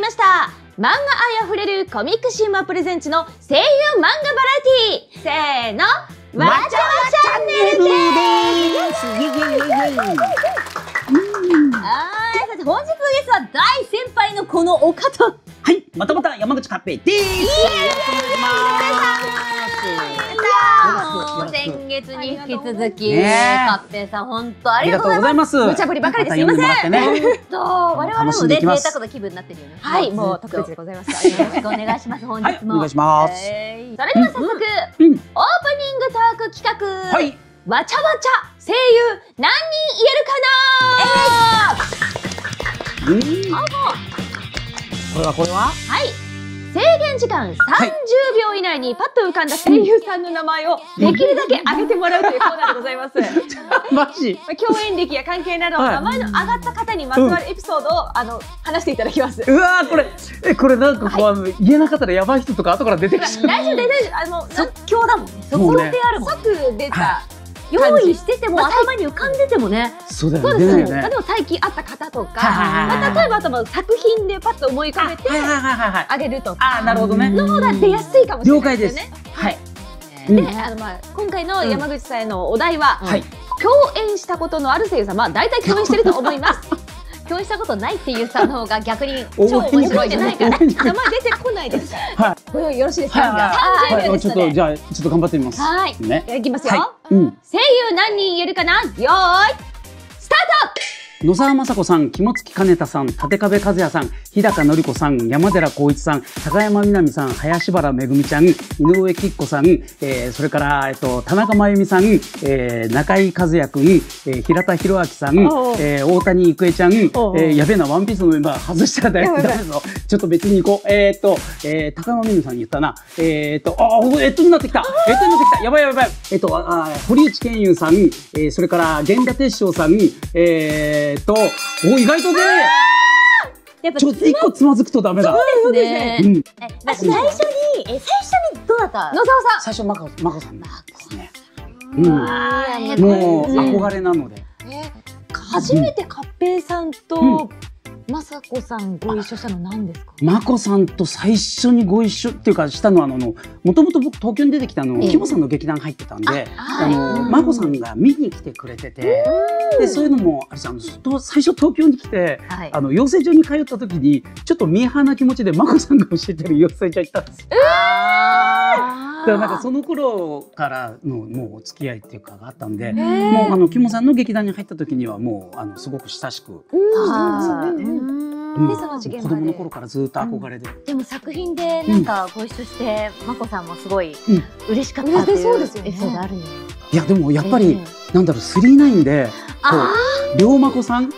りました。漫画愛あふれるコミックシーマプレゼンツの声優漫画バラエティー。せーのわちゃわチャンネルです。本日のゲストは大先輩のこのお方はい、またまた山口カッペイです。先月に引き続き、ねえカッペイさん本当あありがとうございます。無茶ぶりばかりですすいませんた読んでもらってね。す。と我々もね贅沢な気分になってるよね。はい、もう特別でございます。よろしくお願いします本はい日、も。お願いします。えーそれでは早速、うんオープニングトーク企画、はい、わちゃわちゃ声優何人言えるかな、うん。これは？これは。はい制限時間30秒以内にパッと浮かんだ声優さんの名前をできるだけ上げてもらうというコーナーでございます。マジ？共演歴や関係など、はい名前の上がった方にまつわるエピソードを、あの話していただきます。うわーこれえこれなんかこう、あの言えなかったらやばい人とか後から出てきちゃう。大丈夫大丈夫あの即興だもんね。即もうね興であるもん。即出た、は用意してても頭に浮かんでてもね。そうだよそうですよね。例え。ば最近会った方とか、まあ、例えばあとまあ作品でパッと思い浮かべて。あげるとかあーなるほどね。の方が出やすいかもしれないですよね。。はい。で、うんあのまあ今回の山口さんへのお題は、はい。共演したことのある声優さん、まあ大体共演してると思います。共演したことないっていうさんの方が逆に超面白いじゃないから。名前出てこないです。はいご用意よろしいですか？はいはいじゃあ30秒はい。ちょっと。じゃあちょっと頑張ってみます。はい。ね。いきますよ。はい。うん。声優何人言えるかな？よーい。スター野沢雅子さん、肝付兼太さん、立壁和也さん、日高のり子さん、山寺宏一さん、高山みなみさん、林原めぐみちゃん、井上きっ子さん、えー、それから、えっと、田中真由美さん、えー、中井和也くん、えー、平田博明さん、えー、大谷郁恵ちゃん、えー、やべえな、ワンピースのメンバー 外したらダメやばいやばいダメぞ。ちょっと別に行こう。えー、っと、えー、高山みなみさん言ったな。えー、っと、あー、えっとになってきた。えっとになってきた。やばいやばいやばい。えっと、あー堀内健優さん、えー、それから、源田鉄章さん、えー、っと、お、意外とね、やっぱちょっと一個つまずくとダメだ。ト。でねう。ん。え最初にえ最初にどうだった？野沢さ最初、まこ、まこさんですね。うん。もう、うん憧れなので。ん。え初めてカッペイさんと雅子さんご一緒したの何ですか？まこさんと最初にご一緒っていうかしたのはあのもともと僕東京に出てきたのええキモさんの劇団入ってたんであのうんまこさんが見に来てくれててでそういうのもあれさあのと最初東京に来てはい。あの養成所に通った時にちょっとミーハーな気持ちでまこさんが教えてる養成所行ったんですよ。だからなんかその頃からのもうお付き合いっていうかがあったんで。もうあのキモさんの劇団に入った時にはもうあのすごく親しく、あーうんうん。うん。でその子供の頃からずっと憧れで、でも作品でなんかご一緒して、まこさんもすごいうん。嬉しかったっていそうですよね。エピソードあるんですか。いやでもやっぱり、ええなんだろうスリーナインでこあう龍馬子さん？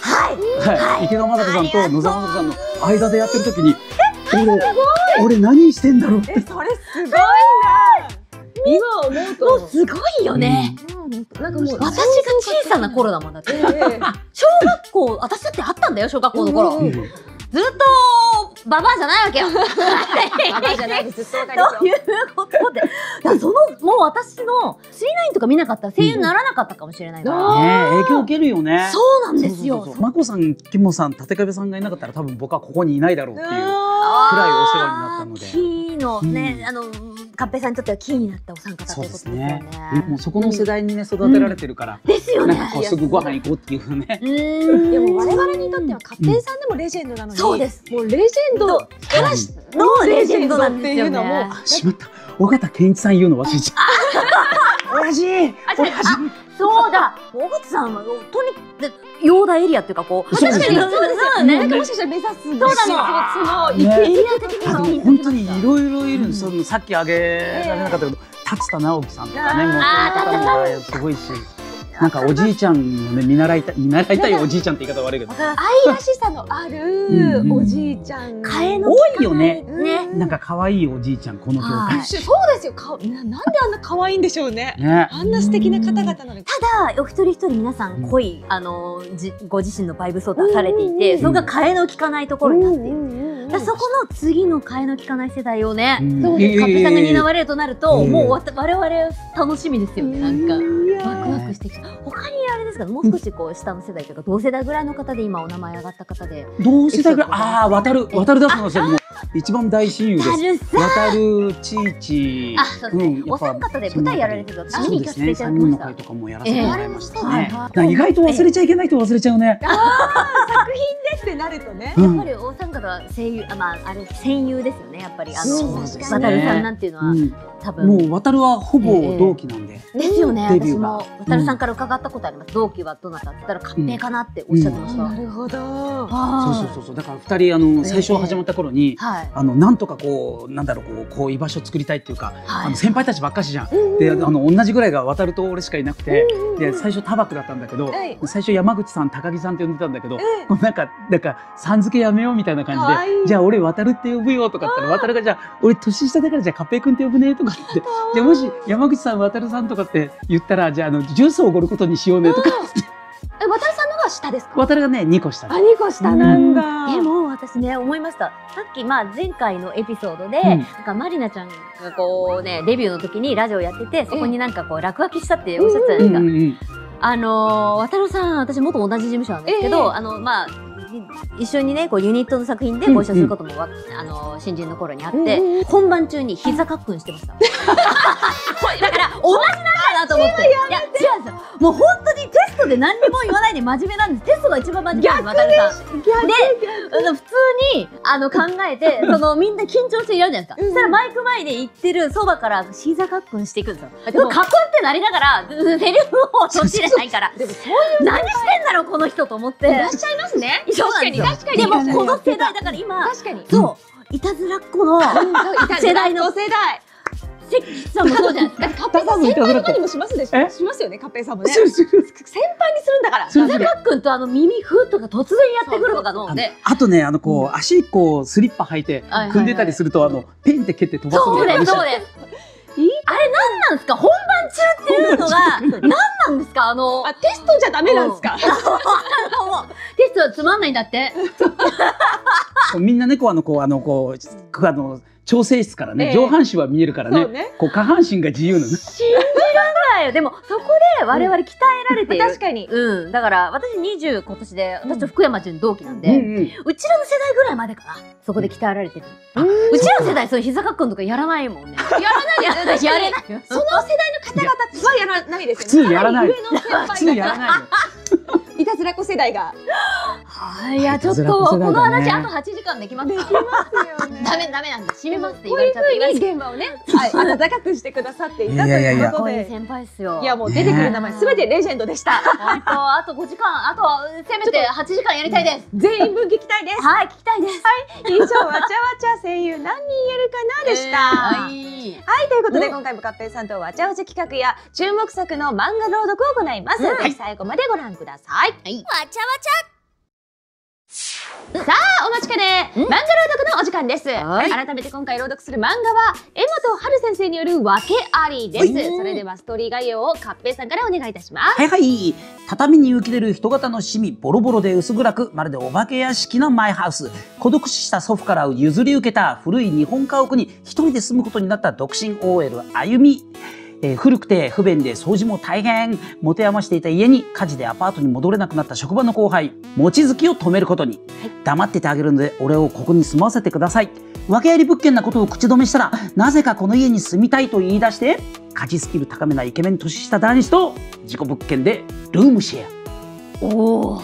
はい。はい、池田雅子さんと野沢雅子さんの間でやってる時に俺俺何してんだろうって。えそれすごいな。今思うと。もうすごいよね。なんかもう私が小さな頃だもんだって。ええ小学校私だってあったんだよ小学校の頃。うん。ずっとババアじゃないわけよ。ババアじゃないです。ずっと若いうことで、そのもう私のスリーナインとか見なかったら声優にならなかったかもしれないから。うんねえ影響受けるよねそうなんですよ。そうそうそう眞子さんキモさん立壁さんがいなかったら多分僕はここにいないだろうっていうくらいお世話になったのでキーのね、うんあのカッペイさんにとってはキーになったお三方とそういうことですよですね。ね。もうそこの世代にね育てられてるから、ですよね。なんかこうすぐご飯行こうっていうね。うでも我々にとってはカッペイさんでもレジェンドなのに、そうです。もうレジェンドからしのレジェンドなんですよっていうのもね。あしまった。尾形健一さん言うの忘れちゃった。親父親父そうだ、小口さんはとにかくヨーダエリアっていうかこう、確かにそうですよなんね。かもしかしたら目指すそうなの。その。ね。エリア的本当にいろいろいるそのさっき挙げられなかったけど、達田直樹さんとかね、もうすごいし、なんかおじいちゃんのね見習いたい見習いたいおじいちゃんって言い方悪いけど、愛らしさのあうんるうんおじいちゃん。替えの多いよね。ね。なんか可愛いおじいちゃんこの業界。はい。そうですよ。かななんであんな可愛いんでしょうね。ね。あんな素敵な方々なの。にただお一人一人皆さん濃い、あのじご自身のバイブスを出されていて、そこが替えの利かないところになっている。だそこの次の替えの利かない世代をね、うん。そうカッペさんが担われるとなると、うん。もうわた我々楽しみですよねなんか。ワクワクしてきた。他にあれですか？ねもう少しこう下の世代というか同世代ぐらいの方で今お名前上がった方で。同世代ぐらい？ああ渡る渡る出すのですよ一番大親友です。渡るちいち。あそうですね、お三方で舞台やられてただきました。三人の会とかもやらせてもらいましたね。意外と忘れちゃいけない人忘れちゃうね。ってなるとね。うんやっぱりお三方は声優あまああれ戦友ですよね。やっぱりあのそうですね。渡るさんなんていうのは、うん。多分。もう渡るはほぼ同期なんで。ですよね、私デビューが。も渡るさんから伺ったことあります、同期はどなたって言ったら合併かなっておっしゃってました、るほど。そうあそうそうそう。だから二人あの最初始まった頃に。はいあのなんとかこうなんだろうこうこう居場所作りたいっていうか、はい。あの先輩たちばっかしじゃん。であの同じぐらいが渡ると俺しかいなくて、で最初タバクだったんだけど、はい。最初山口さん高木さんって呼んでたんだけど、うなんかなんかさん付けやめようみたいな感じでじゃあ俺渡るって呼ぶよとかったら渡るがじゃあ俺年下だからじゃあカッペイ君って呼ぶねとかって。じゃあもし山口さん渡るさんとかって言ったらじゃああのジュースをおごることにしようねとかえ渡るさん下ですか？渡るがね2個下。あ二個下なんだ。でも私ね思いました。さっきまあ前回のエピソードで、ん。なんかまりなちゃんがこうねデビューの時にラジオやっててそこになんかこう落書きしたっておっしゃってたじゃないですか、あのー、渡るさん、私元同じ事務所なんですけど、ええあの、まあ、い一緒にね、こうユニットの作品でご一緒することもわ、あのー新人の頃にあって、うんうん本番中に膝かっくんしてました。だから、同じなんだなと思って。いや、違うんですよ。もう本当にテストで何にも言わないで真面目なんです。テストが一番真面目なんです、渡るさん。で、普通にあの考えて、そのみんな緊張してやるじゃないですか。うんうんそしたらマイク前で言ってるそばからシーザーカックンしていくんですよ。あでもカックンってなりながら、セリフをそっちでないから、何してんだろうこの人と思って。いらっしゃいますねそ確かにで確かに。もこの世代だから今、確かに。そう、いたずらっ子の世世代の。世代関さんもそうじゃない。ですか。カッペイさん先輩とかにもしますでしえ？ょしますよねカッペイさんもね。先輩にするんだから。するシーザーカックンとあの耳ふーとか突然やってくるとかので、あとねあのこう、足こうスリッパ履いてはいはい踏んでたりすると、あのペンって蹴って飛ばすそうです、そうすです。あれ何なんですか？本番中っていうのが何なんですか？あのあテストじゃダメなんですか？テストはつまんないんだって。みんなねこうあのこうあのこうあの調整室からね、ええ。上半身は見えるからね。ね。こう下半身が自由なのないよ。でもそこで我々鍛えられている。確かに。うん、だから私20今年で私と福山潤同期なんで、うんうん。うちらの世代ぐらいまでかな。そこで鍛えられてる、あうちらの世代そういう膝かっくんとかやらないもんね。やらないよねやれない。よその世代の方々はやらないです普よね。通やらない。上の先輩普通やらないよいたずら子世代が。はいいやちょっとこの話あと8時間できます。かますよね。ダメダメなんで閉めますって言こういうわれちゃって現場をね、はい、温かくしてくださっていたといやいやいやいうことで。先輩っすよ。いやもう出てくる名前すべてレジェンドでした。本当あと5時間。あとせめて8時間やりたいです。全員分聞きたいです。はい聞きたいです。以上わちゃわちゃ声優何人言えるかなでした。はい、はいということでうん今回もカッペイさんとわちゃわちゃ企画や注目作の漫画朗読を行います。最後までご覧ください。はい。さあお待ちかね。漫画朗読のお時間です。はい。改めて今回朗読する漫画は江本春先生による訳ありです。はい。それではストーリー概要をカッペイさんからお願いいたします。はいはい。畳に浮き出る人型のシミボロボロで薄暗くまるでお化け屋敷のマイハウス。孤独死した祖父から譲り受けた古い日本家屋に一人で住むことになった独身 OL 歩。みえー古くて不便で掃除も大変。持て余していた家に火事でアパートに戻れなくなった職場の後輩望月を止めることに、黙っててあげるので俺をここに住ませてください。訳あり物件なことを口止めしたらなぜかこの家に住みたいと言い出して家事スキル高めなイケメン年下男子と自己物件でルームシェア。おお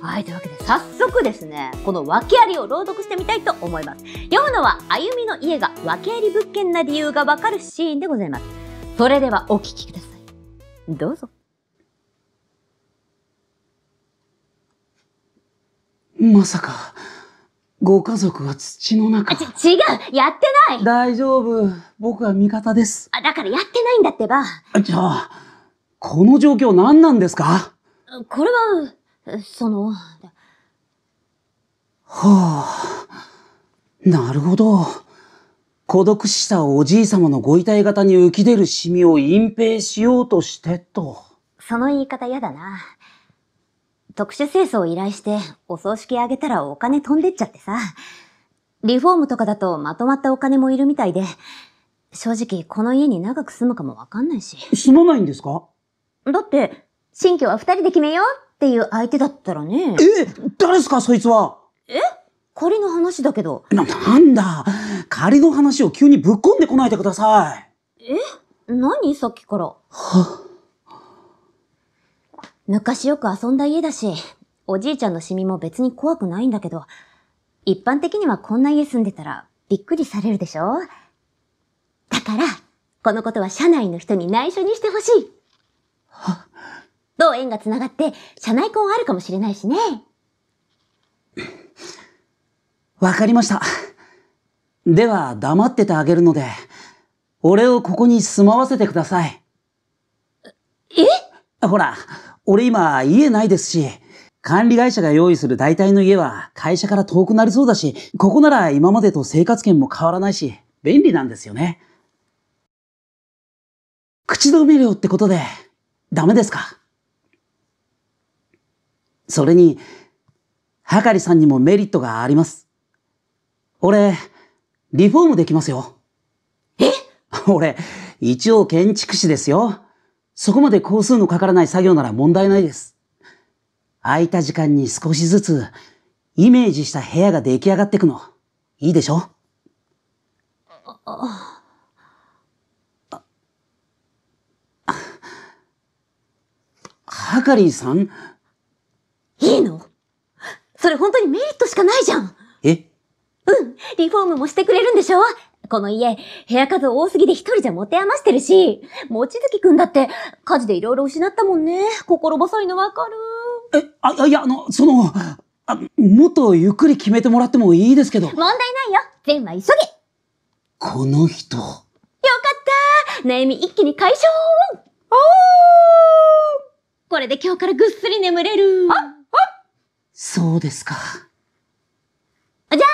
はいというわけで早速ですねこの訳ありを朗読してみたいと思います。読むのは歩みの家が訳あり物件な理由がわかるシーンでございますそれではお聞きください。どうぞ。まさかご家族が土の中。あち違う。やってない。大丈夫。僕は味方です。あだからやってないんだってば。じゃあこの状況何なんですか？これはえそのはあ、なるほど。孤独死したおじい様のご遺体型に浮き出るシミを隠蔽しようとしてと。その言い方やだな特殊清掃を依頼してお葬式あげたらお金飛んでっちゃってさリフォームとかだとまとまったお金もいるみたいで正直この家に長く住むかもわかんないし住まないんですか？だって新居は二人で決めようっていう相手だったらね。え、誰ですか、そいつは。仮の話だけど。な、なんだ？仮の話を急にぶっ込んでこないでください。何？さっきから。昔よく遊んだ家だし、おじいちゃんのシミも別に怖くないんだけど、一般的にはこんな家住んでたらびっくりされるでしょ？だから、このことは社内の人に内緒にしてほしい。どう縁がつながって、社内婚あるかもしれないしね。わかりました。では、黙っててあげるので、俺をここに住まわせてください。え？ほら、俺今家ないですし、管理会社が用意する大体の家は会社から遠くなりそうだし、ここなら今までと生活圏も変わらないし、便利なんですよね。口止め料ってことで、ダメですか？それに、はかりさんにもメリットがあります。俺、リフォームできますよ。え？俺、一応建築士ですよ。そこまで工数のかからない作業なら問題ないです。空いた時間に少しずつ、イメージした部屋が出来上がっていくの。いいでしょ？はかりさん？いいの？それ本当にメリットしかないじゃんえ？うん、リフォームもしてくれるんでしょ？この家、部屋数多すぎで一人じゃ持て余してるし、もちづきくんだって火事でいろいろ失ったもんね。心細いのわかる？え、あ、いや、あの、その、あ、もっとゆっくり決めてもらってもいいですけど、問題ないよ。全は急げ。よこの人。かった悩み一気に解消おーこれで今日からぐっすり眠れる。そうですか。じゃあ、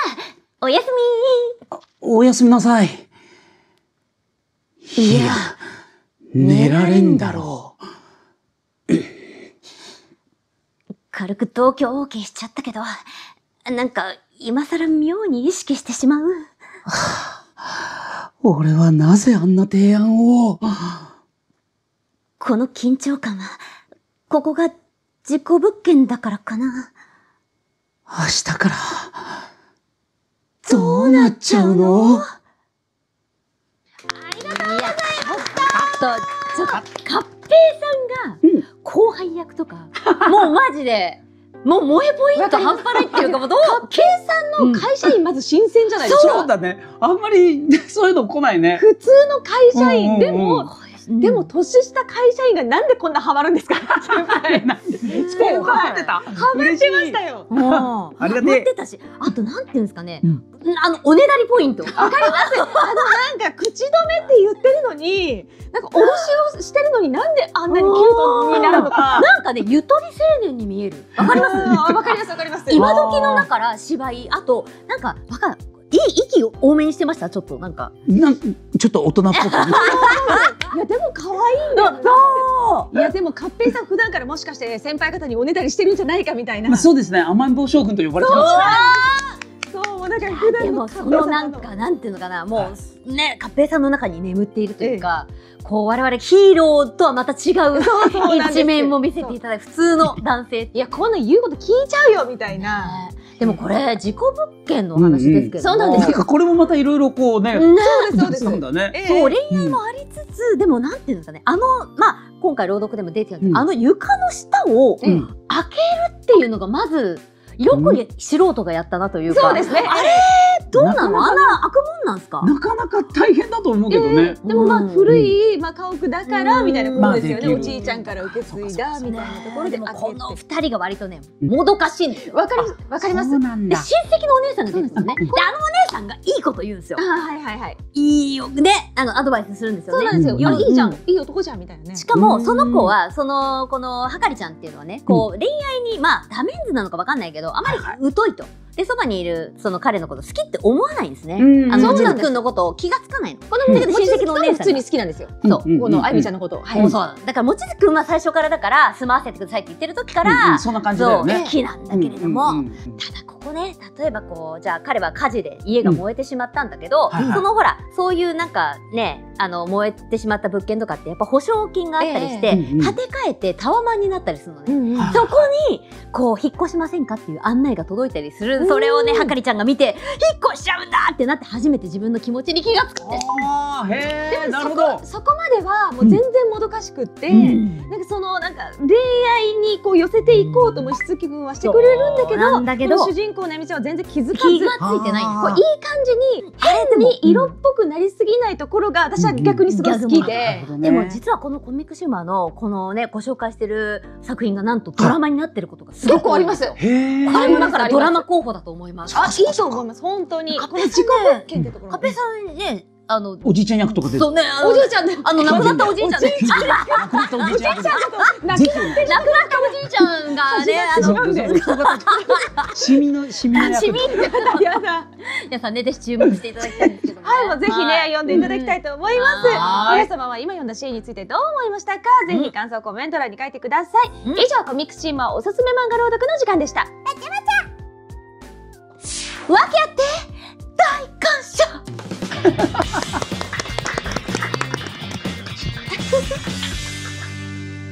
おやすおやすみなさい。み。いや、寝られんだろう。軽く同居 OK しちゃったけど、なんか、今更妙に意識してしまう。俺はなぜあんな提案を？この緊張感は、ここが事故物件だからかな。明日から、どうなっちゃうの？いや、ちょっと、ちょっと、カッペイさんがうん、後輩役とか、もうマジで、もう萌えポイント 半端ないっていうか、もうどう？計算の会社員まず新鮮じゃないですか。そうだね。あんまり、そういうの来ないね。普通の会社員、うんうんうんでも、年下会社員がなんでこんなハマるんですか？先輩。そうハマってた。ハマってましたよ。もう、ありがてえ待ってたし、あとなんていうんですかね、うんあの、おねだりポイント。わかります。あのなんか口止めって言ってるのに、なんかおろしをしてるのになんであんなにキュートになるのか。なんかね、ゆとり青年に見える。わかります？す。わかりますわかります。今時のだから芝居、あと、なんか、わかい。いい息を多めにしてました？ちょっとなんか。なんちょっと大人っぽく。いやでも可愛いんだよ。そういやでもカッペイさん普段からもしかして先輩方におねだりしてるんじゃないかみたいな。まあそうですね。甘ん坊将軍と呼ばれてます。そうもうなんか普段でものそのなんかなんていうのかなもうねカッペイさんの中に眠っているというか、こう我々ヒーローとはまた違う一面も見せていただいて普通の男性いやこんなん言うこと聞いちゃうよみたいな。でもこれ事故物件のお話ですけども、うんうん。そうなんですよ。これもまたいろいろこうね。ねそうですなんだね。ええ。そう恋愛もありつつ、でもなんていうんですかね。あのまあ今回朗読でも出てるんですけど、うん。あの床の下を開うん。けるっていうのがまずよく素人がやったなというか、そうですね。あれどうなの？あんな開くもんなんですか？なかなか大変だと思うけどね。でもまあうん古いまあ家屋だからうんみたいなことですよね。おじいちゃんから受け継いだみたいなところで。この二人が割とねうんもどかしいんですよわかりわかります。で親戚のお姉さんが出てるんですよね。うんで、あのお姉さんがいいこと言うんですよあ。はいはいはい。いいよ。で、あの、アドバイスするんですよね。そうなんですよ。いいじゃうんん。いい男じゃんみたいなね。しかも、うんその子は、その、この、はかりちゃんっていうのはね、こう、恋愛に、まあ、ダメンズなのかわかんないけど、あまり疎いと。で、そばにいる、その彼のこと好きって思わないんですね。うんあの、もちそうなんですくんのことを気がつかないの。このだけど親戚のお姉さんが普通に好きなんですよ。そううんこのあゆみちゃんのこと。はい。そう。だから、もちずくんは最初からだから、住まわせてくださいって言ってる時からん、そんな感じだ好。きなんだけれども、ただここね例えばこうじゃあ彼は火事で家が燃えてしまったんだけど、はいはいそのほらそういうなんかねあの燃えてしまった物件とかってやっぱ保証金があったりして、え建て替えてタワマンになったりするのね。うんうんあそこにこう引っ越しませんかっていう案内が届いたりするそれをねはかりちゃんが見て引っ越しちゃうんだってなって初めて自分の気持ちに気がつくんです。あーへえなるそこそこまではもう全然もどかしくって、うん。なんかそのなんか恋愛にこう寄せていこうともしつき君はしてくれるんだけどだけど。主人公のみちゃんは全然気づかず。気がついてない。こういい感じに変に色っぽくなりすぎないところが私は逆にすごい好きで。ほ。どね。でも実はこのコミックシューマーのこのねご紹介してる作品がなんとドラマになってることがすご結くありますよ。これもだからドラマ候補だと思います。あ、いいと思います。本当に。カこの自己物件ってところ。カペさんねあのおじいちゃん役とかでそうねあのおじいちゃんで。あの亡くなったおじいちゃんね亡くなったおじいちゃん亡くなったおじいちゃんがねあのシミのシミの役シミやだ。皆さんねぜひ注目していただきたいんですけどはい、もうぜひね、はい読んでいただきたいと思います。はい皆様は今読んだシーンについてどう思いましたか、ぜひ感想コメント欄に書いてください。うん以上、コミックシーマーおすすめ漫画朗読の時間でした。わけあって、大感謝。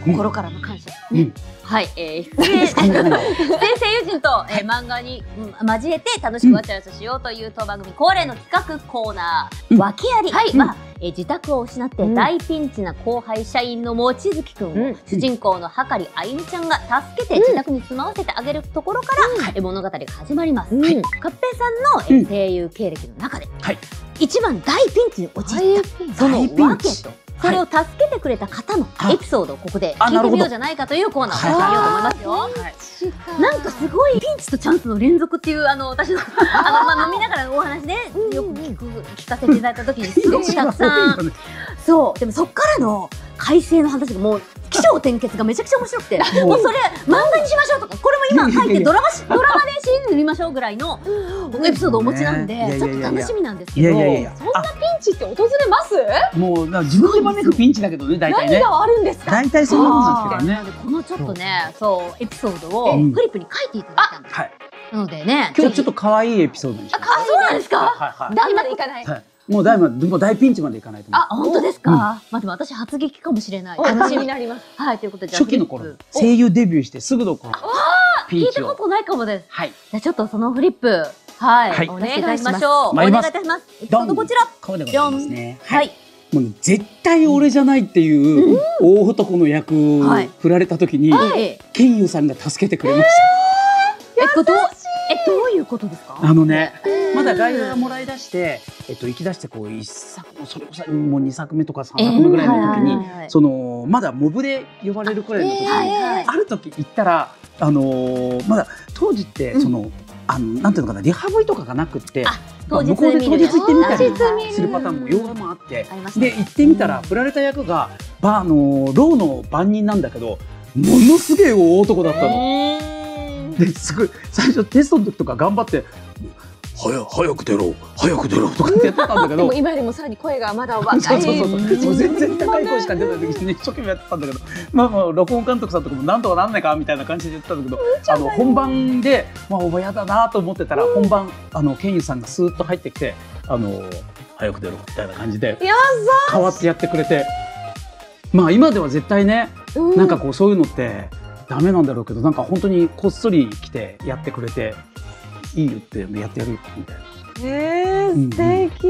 心からの感謝。うんはい、えー、出演出演声優陣と、えー、漫画に、うん、交えて楽しくわちゃわちゃしようという当番組恒例の企画コーナー「うん。訳あり」はい。は、えー自宅を失ってうん。大ピンチな後輩社員の望月くんを、うん。主人公のはかりあゆみちゃんが助けてうん。自宅に住まわせてあげるところから、えー物語が始まります。うん。はい、かっぺいさんの、えーうん。声優経歴の中で、はい。一番大ピンチに陥った。その訳と、それを助けてくれた方のエピソードをここで聞いてみようじゃないかというコーナーをやってみようと思いますよ。はい。なんかすごいピンチとチャンスの連続っていうあの私の あの、まあ、飲みながらのお話ねうんよく聞く聞かせていただいた時にすごくたくさん。んそう。でもそっからの改正の話がもう起承転結がめちゃくちゃ面白くて もう。それ漫画にしましょうとかこれも今書いてドラマしドラマでシーン塗りましょうぐらいのエピソードをお持ちなんでちょっと楽しみなんですいけど。やいやいやいや。そんなピンチって訪れます？あもうなんか自分で招くピンチだけどね大体ね。何があるんですか？大体そんなもんなんですけどね。このちょっとねそう。エピソードをうんフリップに書いていただいたんですはい。なのでね今日ちょっと可愛いエピソードにしますあそうなんですか？はいはい大までいかない。はいもう大もう大ピンチまでいかないと思うあ、本当ですか？うんまあでも私初劇かもしれない。お楽しみに。なります。はい、ということでじゃあ初期の頃声優デビューしてすぐの頃ピンチを聞いたことないかもです。はいじゃあちょっとそのフリップ、はい、はいお願いいたしましょう。お願いいたします。エピソードこちら。こうでございますねは。い。もうね絶対俺じゃないっていう大男の役をはい振られた時にええケンユさんが助けてくれましえ、これどう、え、どういうことですか？たあのねまだ外画がもらい出してえっと行き出してこう一作それこそもう二作目とか三作目ぐらいの時にはいはいはい。そのまだモブで呼ばれるくらいの時に、はいはいある時行ったらあのーまだ当時ってうん。その、あのなんていうのかなリハビリとかがなくってあ当日向こうで当日行ってみたりするパターンも洋画もあってありましたね。で行ってみたら振られた役がバあのーローの番人なんだけどものすげえ大男だったの。ですごい最初テストの時とか頑張って「早早く出ろ早く出ろ」とかってやってたんだけど。でも今よりもさらに声がまだ若い。そうそうそう。もう全然高い声しか出ない時にね一生懸命やってたんだけど。まあまあ録音監督さんとかもなんとかなんないかみたいな感じで言ってたんだけど。あの本番でまあおばやだなと思ってたら本番あのケンユさんがスーッと入ってきてあの早く出ろみたいな感じで。や変わってやってくれて。まあ今では絶対ねなんかこうそういうのってダメなんだろうけどなんか本当にこっそり来てやってくれていいよってやってやるよみたいな。えー、素敵。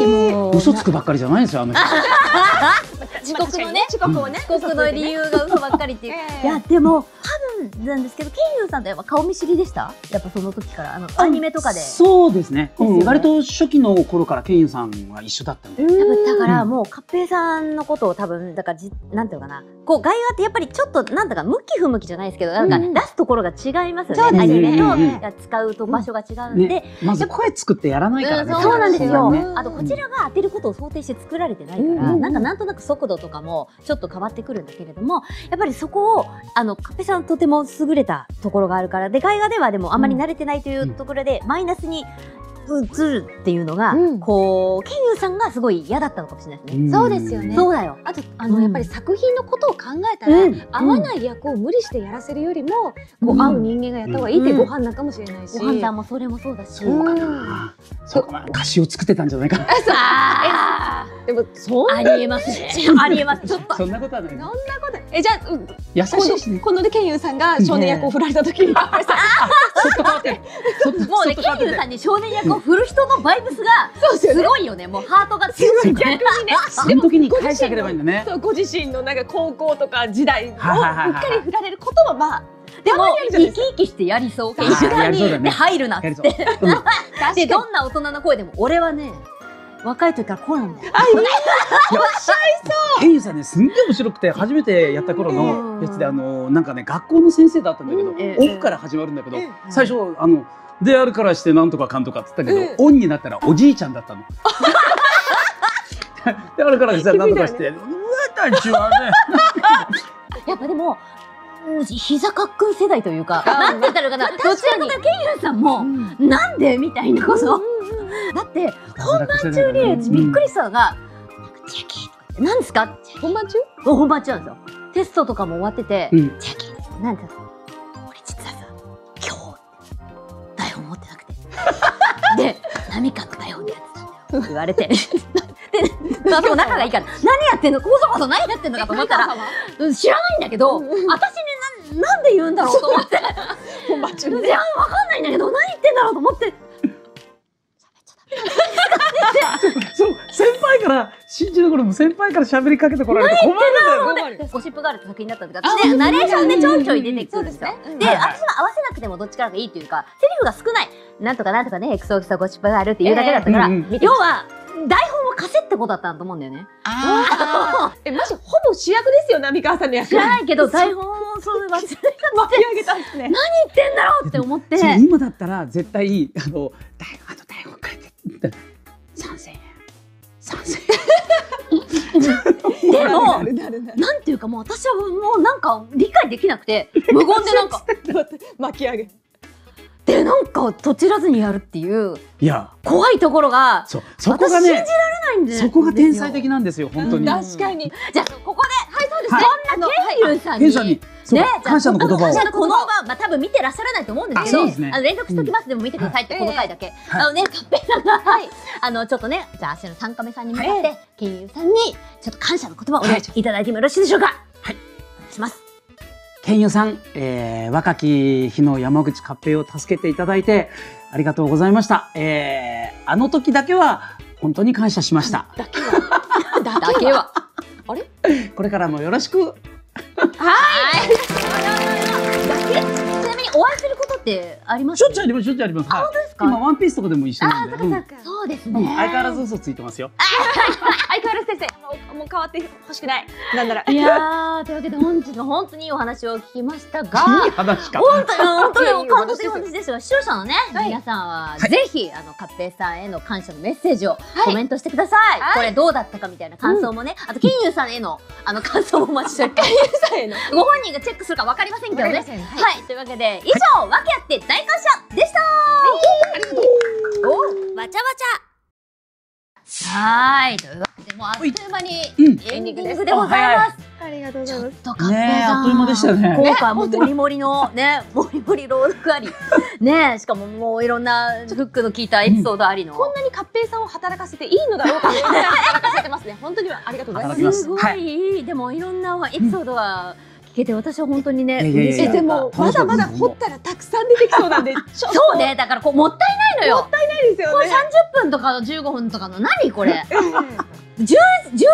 でも嘘つくばっかりじゃないんですよあの人遅刻のね。遅刻をね。遅刻の理由が嘘ばっかりっていう。ええいやでも多分なんですけどケンユーさんとやっぱ顔見知りでした？やっぱその時から。あのアニメとかで。そうですね、ですよねうん、割と初期の頃からケンユさんは一緒だったんで、多分だからうんもうカッペイさんのことを多分だからじなんていうのかなこう外画ってやっぱりちょっとなんだか向き不向きじゃないですけどなんかうん。出すところが違いますよね、アニメとうんうんうん。使うと場所が違うんで、ね、まず声作ってやらないからね、うんそうなんですよ、ねあとこちらが当てることを想定して作られてないから、なんかなんとなく速度とかもちょっと変わってくるんだけれどもやっぱりそこをあのカッペさんとても優れたところがあるからで外画ではでもあまり慣れてないというところで、マイナスに映るっていうのが、うん。こうケンユーさんがすごい嫌だったのかもしれないですね。ん。そうですよね。そうだよ。あとあの、うん。やっぱり作品のことを考えたら、うん。合わない役を無理してやらせるよりも、こううん。合う人間がやった方がいいってうん。ご飯なんかもしれないし。ご飯さんもそれもそうだし。そうか。な、そうか。な歌詞を作ってたんじゃないかな。あでもそうありえますね。ありえます。ちょっと。そんなことはないそんなことえじゃあうん優今しいしね度今度でケンユーさんが少年役を振られた時に そっと変わってるそっともうね、ケンユーさんに少年役を振る人のバイブスがすごいよね。もうハートが強いね。逆にねその時に返してあげればいいんだね そうご自身のなんか高校とか時代をうっかり振られることはまあでも生き生きしてやりそう。あーやりそうだねで入るなって。でにどんな大人の声でも俺はね若い時からこうなんだよ。ケンユさんねすんげえ面白くて初めてやった頃のやつであのなんかね学校の先生だったんだけど、うん。オフから始まるんだけど、うん。最初あのであるからしてなんとかかんとかっつったけど、うん。オンになったらおじいちゃんだったの。であるからしてなんとかして「うわたちはね。やっぱでも。うん膝かっくん世代というか、なんて言ったらいいかな、どちらかというとケンユーさんも、なんでみたいなこと。だって、本番中にびっくりしたのが、チェキとか言って、何ですか？本番中？本番中なんですよ。テストとかも終わってて、うんチェキなんか、俺実はさ、今日、台本持ってなくて。で、波書く台本でやってたんだよ。って言われて。で、まあでも仲がいいから、何やってんの？こそこそ何やってんのかと思ったら、うん知らないんだけど、うん私にななんで言うんだろうと思って。本番中いや、わかんないんだけど、何言ってんだろうと思って。そう先輩から新人の頃も先輩から喋りかけてこられて困るんだよ。ゴシップガールって作品だったんですあが、でナレーションでちょいちょい出てくるんですよ。で、はいはい。私は合わせなくてもどっちからがいいっていうか、セリフが少ない。なんとかなんとかね、エクソーキソゴシップガールっていうだけだったから、ええうんうん要は、台本を貸せってことだったと思うんだよね。えマジほぼ主役ですよ浪川さんの役。知らないけど、台本をそう忘れて。巻き上げたんですね。言ってんだろうって思って。今だったら絶対あの台本三千円。三千円。でもなんていうかもう私はもうなんか理解できなくて無言でなんか。巻き上げ。でなんかとちらずにやるっていういや。怖いところがそうそこが、ね、信じられないんでそこが天才的なんですよ本当に、確かに。じゃあここではいそうですね、そんなケンユンさんに。ね、じゃあ感謝の言葉を感謝の言葉、まあ、多分見てらっしゃらないと思うんですけど、あそうですねあの連絡しときます、でも見てくださいって、うんこの回だけ。はいあのね、カッペさんが、はい、あの、ちょっとね、じゃあ、足の三カメさんに向かって、ケンユンさんに、ちょっと感謝の言葉をねいただいてもよろしいでしょうか？はい。お願いします。ケンユさん、えー、若き日の山口勝平を助けていただいてありがとうございました。えー、あの時だけは本当に感謝しました。だけは だけは。これからもよろしく。はい。ちなみにお会いすることってありますしょっちゅうあります、しょっちゅうあります。はい本当ですか？今ワンピースとかでも一緒なんで。うんかそうですね。うん相変わらず嘘ついてますよ。相変わらず先生もう変わってほしくないなんならいやー、というわけで本日も本当にいいお話を聞きましたが、いい話か。本当に本当にですが視聴者のね、はい。皆さんははい。ぜひあのカッペイさんへの感謝のメッセージをい。コメントしてください。はい。これどうだったかみたいな感想もね、あと金融さんへのあの感想もお待ちしております。さえの。ご本人がチェックするかわかりませんけどね。は、はい。というわけで以上わけあって大感謝でした。おわちゃわちゃ。はーい。というわけでもうあっという間にうん。エンディングでございます。ありがとうございます。とカッペイさんねえあっという間でしたね。今回もモリモリのね、モリモリ朗読あり。ねしかももういろんなフックの効いたエピソードありの。こんなにカッペイさんを働かせていいのだろうか働かせてますね。本当にありがとうございます。すす。ごい、はい。でもいろんなエピソードが聞けて、私は本当にね、えでもまだまだ掘ったらたくさん出てきそうなんで そうね、だからこうもったいないのよ。ないですよこれね30分とか15分とかの何これ。え10 12、3時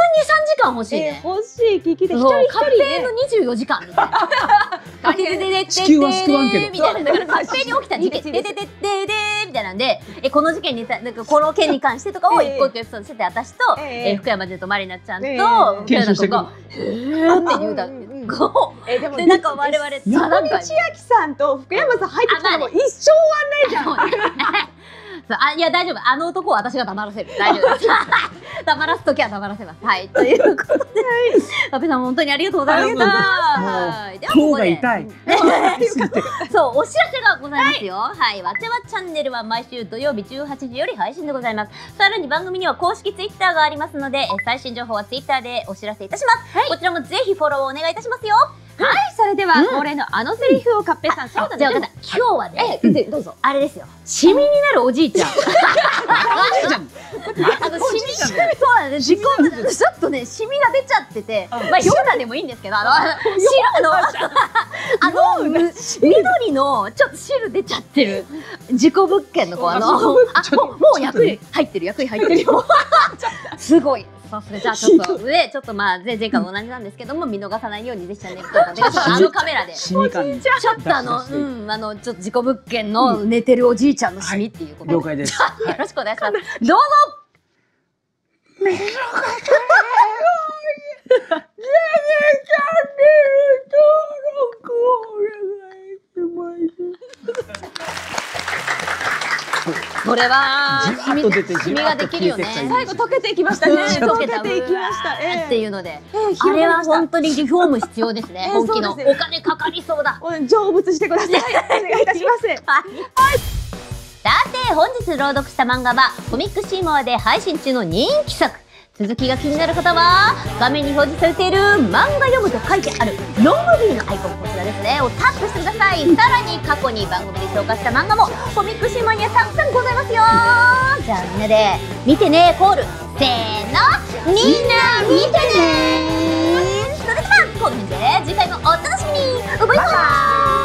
間欲しいえね。欲しい聞きで一そう人一人カッペイねの24時間。みたいな。大変で救わんけど。みたいな。だからカッペイに起きた事件。ででででででみたいなんでえこの事件にたなんかこの件に関してとかをええ一個一個してて私とえええー福山純とマリナちゃんとええ福山君が検「へーって言うだうんうんうんこえでもうでなんか我々そこになんか千秋さんと福山さん入ってきたらもう一生終わんないじゃんあいや大丈夫。あの男を私が黙らせる。大丈夫です。黙らす時は黙らせます。はいということで。阿部さん本当にありがとうございました。はい。ではこ甲こで。が痛い。そう、お知らせがございますよ。はい、わちゃわチャンネルは毎週土曜日18時より配信でございます。さらに番組には公式ツイッターがありますので、え最新情報はツイッターでお知らせいたします。こちらもぜひフォローをお願いいたしますよ。はい、それでは恒例のあのセリフをカッペさん、そうだね。今日はね、え、でどうぞ。あれですよ。シミになるおじいちゃん。あのシミ、そうなんです。自己、ちょっとね、シミが出ちゃってて、まあ、ヨガでもいいんですけど、あの、白の、あの、む緑の、ちょっと汁出ちゃってる、自己物件の子、あの、あ、もう、もう薬位入ってる、薬位入ってるよ。すごい。さすがじゃあちょっとでちょっとまあ前前回も同じなんですけども見逃さないようにぜひチャンネル登録お願いします。あのカメラでちょっとあのうんあのちょっと自己物件の寝てるおじいちゃんのシミっていうことで、了解です。よろしくお願いします。どうぞ。これはじわっと出てシミができるよ ねじわっと消えてっちゃいます最後溶けていきましたね。溶けていきました。ええ。っていうので、ええあれは本当にリフォーム必要ですね、ええ本気のお金かかりそうだ。成仏してください。お願いいたします。さて本日朗読した漫画はコミックシーモアで配信中の人気作続きが気になる方は、画面に表示されている漫画読むと書いてあるロングビーのアイコン、こちらですね、をタップしてください。さらに過去に番組で紹介した漫画も、コミックシーマニアたくさんございますよ。じゃあみんなで、見てね、コール。せーの、みんな見てね。それでは、この辺で次回もお楽しみに。バイバイ。